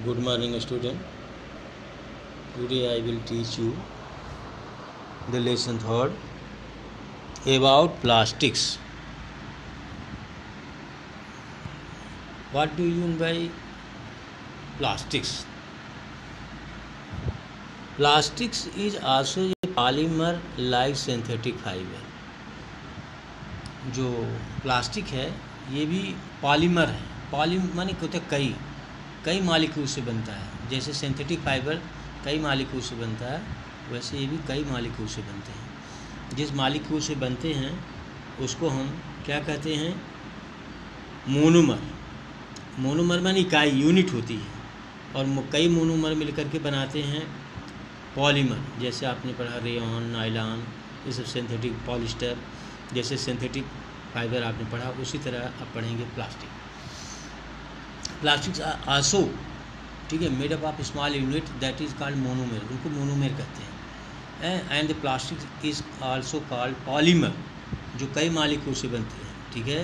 Good morning, student. Today I will teach you the lesson third about plastics. What do you mean by plastics? Plastics is also a polymer like synthetic fiber. जो plastic है ये भी polymer है poly माने होता है कई कई मालिक्यूल से बनता है। जैसे सिंथेटिक फाइबर कई मालिक्यूल से बनता है, वैसे ये भी कई मालिक्यूल से बनते हैं। जिस मालिक्यूल से बनते हैं, उसको हम क्या कहते हैं? मोनोमर। मोनोमर मानी इकाई, यूनिट होती है। और कई मोनोमर मिलकर के बनाते हैं पॉलीमर। जैसे आपने पढ़ा रेन नाइलॉन, ये सब सिंथेटिक पॉलिस्टर जैसे सिंथेटिक फाइबर आपने पढ़ा, उसी तरह आप पढ़ेंगे प्लास्टिक। प्लास्टिक्स आसो ठीक है made up of small unit that is called monomer उनको मोनोमेर कहते हैं। And the plastic is also called polymer जो कई मालिकों से बनते हैं, ठीक है?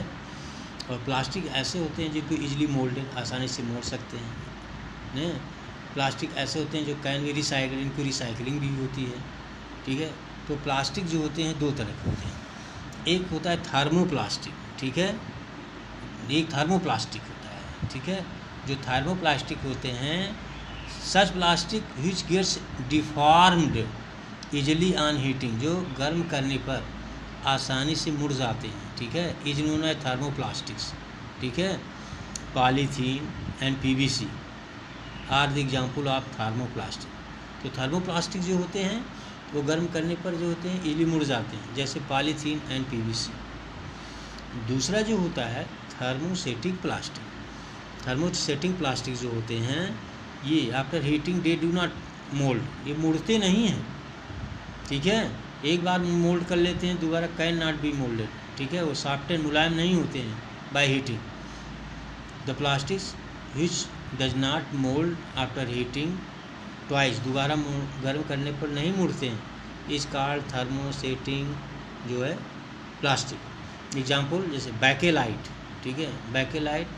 और प्लास्टिक ऐसे होते हैं जिनको इजीली मोल्डेड आसानी से मोड़ सकते हैं ने प्लास्टिक ऐसे होते हैं जो कैन बी रिसाइकल इनको रिसाइकलिंग भी होती है, ठीक है? तो प्लास्टिक जो होते हैं, दो तरह के होते हैं। एक होता है थर्मोप्लास्टिक ठीक है? एक थर्मोप्लास्टिक ठीक है? जो थर्मोप्लास्टिक होते हैं such plastic which gets deformed easily on heating जो गर्म करने पर आसानी से मुड़ जाते हैं, ठीक है? इज़ नोन है थर्मोप्लास्टिक्स ठीक है? Polythene and PVC are the example of thermoplastic तो थर्मोप्लास्टिक जो होते हैं, वो गर्म करने पर जो होते हैं इजली मुड़ जाते हैं, जैसे पॉलीथीन एंड पीवीसी दूसरा जो होता है थर्मोसेटिक प्लास्टिक थर्मोसेटिंग प्लास्टिक जो होते हैं, ये after heating they do not mould ये मुड़ते नहीं हैं। ठीक है? एक बार मोल्ड कर लेते हैं, दोबारा कैन नॉट बी मोल्डेड ठीक है? वो सॉफ्ट एंड मुलायम नहीं होते हैं by heating the plastics which does not mould after heating twice दोबारा गर्म करने पर नहीं मुड़ते हैं। इस कार्ड थर्मोसेटिंग जो है प्लास्टिक एग्ज़ाम्पल जैसे बैकेलाइट ठीक है? बैकेलाइट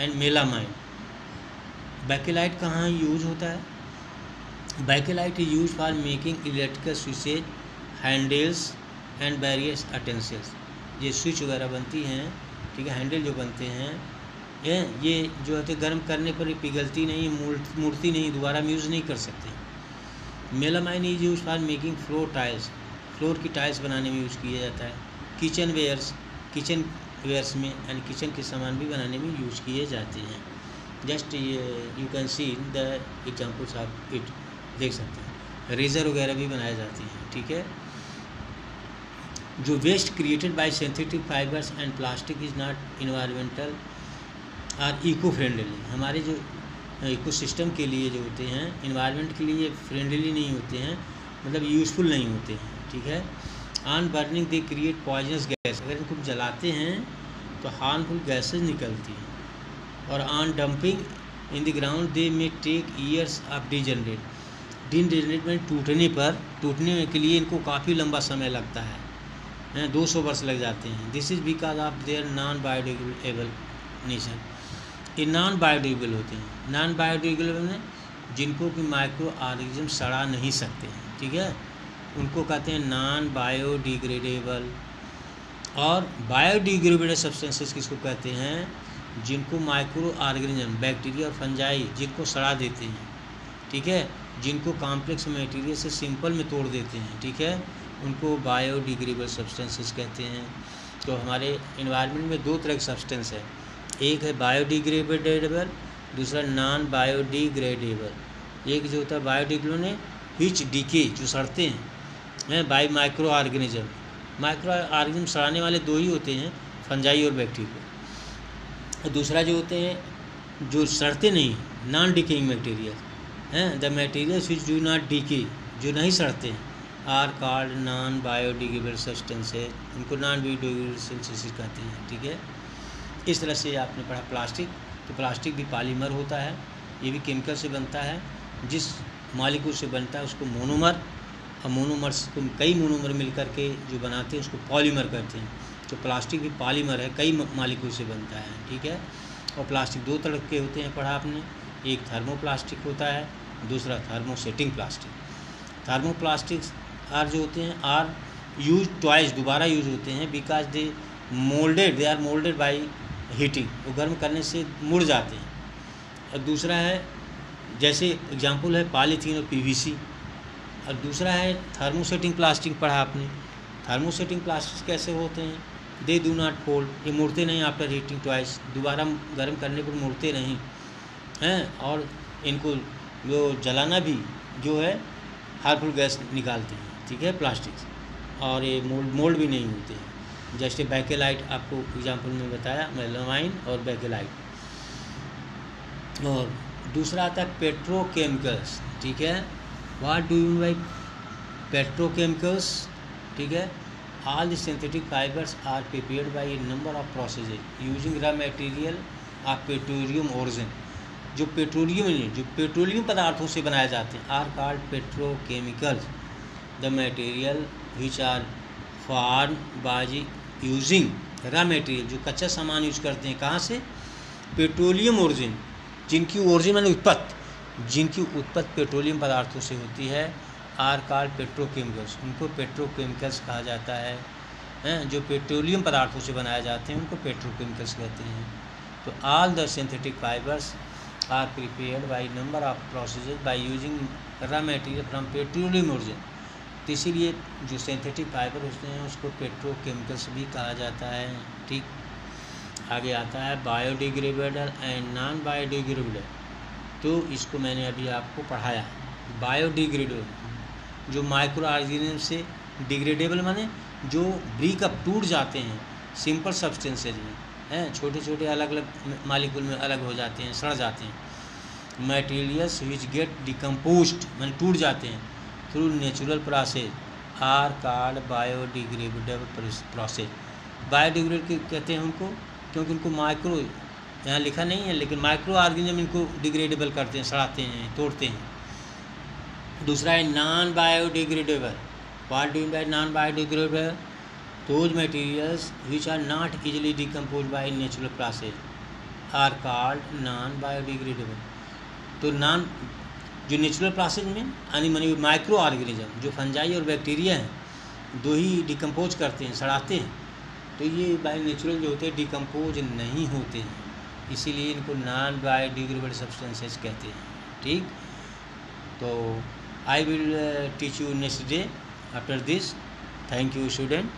एंड मेलामाइन बैकेलाइट कहाँ यूज़ होता है? Bakelite is use for making electrical switches handles and various utensils ये स्विच वगैरह बनती हैं, ठीक है? हैंडल जो बनते हैं, ये ये जो होते गर्म करने पर पिघलती नहीं मुड़ती नहीं, दोबारा यूज़ नहीं कर सकते। Melamine is use for making floor tiles floor की टाइल्स बनाने में यूज़ किया जाता है। किचन वेयर्स किचन वेयर्स में एंड किचन के सामान भी बनाने में यूज़ किए जाते हैं। जस्ट ये कैन सी द एग्जाम्पल्स आप इट देख सकते हैं। रेज़र वगैरह भी बनाए जाते हैं, ठीक है? जो waste created by synthetic fibres and plastic is not environmental और इको फ्रेंडली हमारे जो इको सिस्टम के लिए जो होते हैं इन्वायरमेंट के लिए फ्रेंडली नहीं होते हैं मतलब यूज़फुल नहीं होते हैं, ठीक है? On burning they create poisonous gas अगर इनको जलाते हैं तो हार्मफुल गैसेज निकलती हैं। और on dumping in the ground they may take years of degenerate degenerate में टूटने पर। टूटने के लिए इनको काफ़ी लंबा समय लगता है। हैं, दो सौ वर्ष लग जाते हैं। This is because of their non biodegradable nature ये नॉन बायोडिग्रेडेबल होते हैं। नॉन बायोडिग्रेडेबल जिनको कि माइक्रो ऑर्गेनिज्म सड़ा नहीं सकते हैं। ठीक है? उनको कहते हैं नॉन बायोडिग्रेडेबल और बायोडिग्रेडेबल सब्सटेंसेस किसको कहते हैं? जिनको माइक्रो ऑर्गेनिज्म बैक्टीरिया और फंजाई जिनको सड़ा देते हैं, ठीक है? जिनको कॉम्प्लेक्स मटेरियल से सिंपल में तोड़ देते हैं, ठीक है? उनको बायोडिग्रेडेबल सब्सटेंसेस कहते हैं। तो हमारे इन्वायरमेंट में दो तरह के सब्सटेंस है। एक है बायोडिग्रेडेबल दूसरा नॉन बायोडिग्रेडेबल एक जो होता है बायोडिग्रेडेबल हिच डीके जो सड़ते हैं। हैं by micro organism micro organism सड़ाने वाले दो ही होते हैं, फंजाई और बैक्टीरिया। और दूसरा जो होते हैं, जो सड़ते नहीं नॉन डिकेइंग मटेरियल हैं? The materials which do not decay जो नहीं सड़ते हैं are called non biodegradable substances इनको नॉन बायोडिग्रेडेबल सब्सटेंसेज कहते हैं, ठीक है? इस तरह से आपने पढ़ा प्लास्टिक तो प्लास्टिक भी पॉलीमर होता है, ये भी केमिकल से बनता है। जिस मालिक्यूल से बनता है, उसको मोनोमर और मोनोमर्स को कई मोनोमर मिल करके जो बनाते हैं, उसको पॉलीमर कहते हैं। तो प्लास्टिक भी पॉलीमर है, कई मालिकों से बनता है, ठीक है? और प्लास्टिक दो तरह के होते हैं, पढ़ा आपने। एक थर्मोप्लास्टिक होता है, दूसरा थर्मोसेटिंग प्लास्टिक। थर्मोप्लास्टिक आर जो होते हैं, आर यूज़ ट्वाइस, दोबारा यूज़ होते हैं because they moulded they are moulded by heating वो गर्म करने से मुड़ जाते हैं। और दूसरा है, जैसे एग्ज़ाम्पल है, पॉलीथीन और पीवीसी और दूसरा है थर्मोसेटिंग प्लास्टिक पढ़ा आपने। थर्मोसेटिंग प्लास्टिक कैसे होते हैं? दे डू नॉट फोल्ड ये मुड़ते नहीं आफ्टर हीटिंग ट्वाइस दोबारा गर्म करने पर मुड़ते नहीं। हैं? और इनको जो जलाना भी जो है हार्मफुल गैस निकालते हैं। ठीक है? प्लास्टिक और ये मोल्ड मोल्ड भी नहीं होते हैं। जैसे बैकेलाइट आपको एग्जांपल में बताया मेलामाइन और बैकेलाइट और दूसरा आता है पेट्रोकेमिकल्स ठीक है? What do you by petrochemicals ठीक है? All the synthetic fibres are prepared by a number of processes using raw material of petroleum origin जो पेट्रोलियम जो पेट्रोलियम पदार्थों से बनाए जाते हैं are called petrochemicals the material which are formed by using raw material जो कच्चा सामान यूज़ करते हैं, कहाँ से? पेट्रोलियम ओरिजिन जिनकी ओरिजिन मैंने उत्पत्ति। जिनकी उत्पत्ति पेट्रोलियम पदार्थों से होती है आर कॉल्ड पेट्रोकेमिकल्स। उनको पेट्रोकेमिकल्स कहा जाता है जो पेट्रोलियम पदार्थों से बनाए जाते हैं, उनको पेट्रोकेमिकल्स कहते हैं। तो all the synthetic fibres are prepared by number of process by using raw material from petroleum origin तो इसीलिए जो सिंथेटिक फाइबर होते हैं, उसको पेट्रोकेमिकल्स भी कहा जाता है। ठीक? आगे आता है बायोडिग्रेडेबल एंड नॉन बायोडिग्रेडेबल तो इसको मैंने अभी आपको पढ़ाया बायोडिग्रेडेबल जो माइक्रो ऑर्गेनिज्म से डिग्रेडेबल माने, जो ब्रीक अप टूट जाते हैं सिंपल सब्सटेंसेज में हैं छोटे छोटे अलग अलग मालिकुल में अलग हो जाते हैं, सड़ जाते हैं। मटेरियल्स विच गेट डिकम्पोज मैंने टूट जाते हैं through natural process are called biodegradable process biodegrade कहते हैं उनको, क्योंकि उनको माइक्रो यहाँ लिखा नहीं है, लेकिन माइक्रो ऑर्गेनिज्म इनको डिग्रेडेबल करते हैं, सड़ाते हैं, तोड़ते हैं। दूसरा है non biodegradable what do by non biodegradable those materials which are not easily decomposed by natural process are called non biodegradable तो नॉन जो नेचुरल प्रोसेस में, यानी मनी माइक्रो ऑर्गेनिज्म जो फंजाई और बैक्टीरिया हैं, दो ही डिकम्पोज करते हैं, सड़ाते हैं। तो ये बायो नेचुरल जो होते हैं डिकम्पोज नहीं होते हैं। इसीलिए इनको नॉन बायोडिग्रेडेबल सब्सटेंसेस कहते हैं। ठीक? तो I will teach you next day after this thank you student